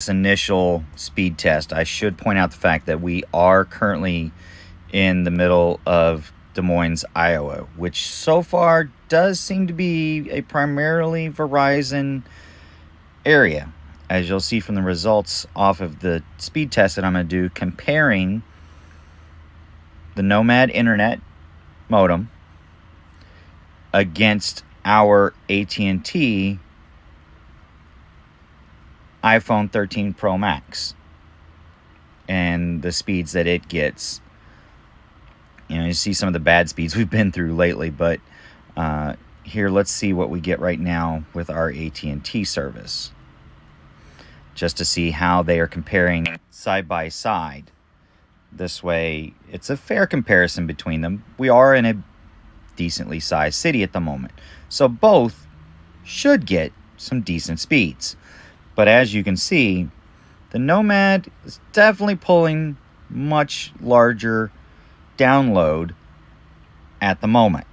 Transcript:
this initial speed test, I should point out the fact that we are currently in the middle of Des Moines, Iowa, which so far does seem to be a primarily Verizon area. As you'll see from the results off of the speed test that I'm going to do, comparing the Nomad Internet modem against our AT&T iPhone 13 Pro Max and the speeds that it gets. You know, you see some of the bad speeds we've been through lately, but uh, here, let's see what we get right now with our AT&T service, just to see how they are comparing side by side. This way, it's a fair comparison between them. We are in a decently sized city at the moment, so both should get some decent speeds. But as you can see, the Nomad is definitely pulling much larger download at the moment.